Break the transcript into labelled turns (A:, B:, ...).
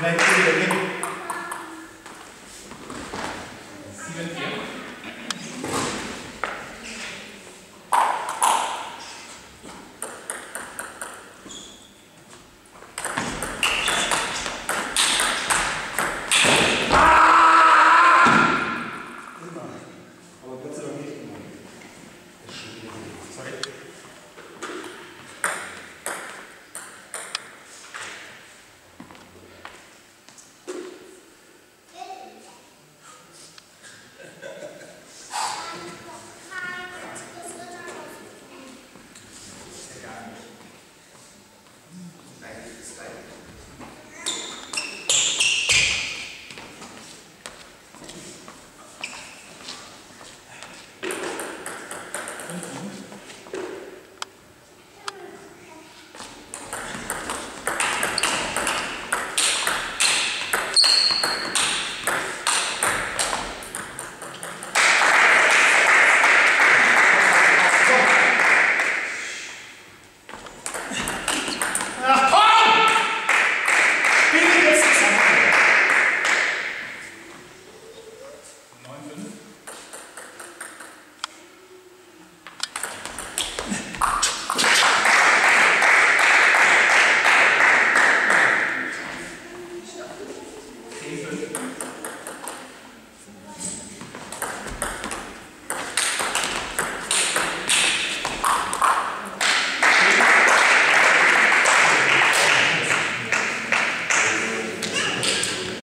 A: Pela igreja, amém?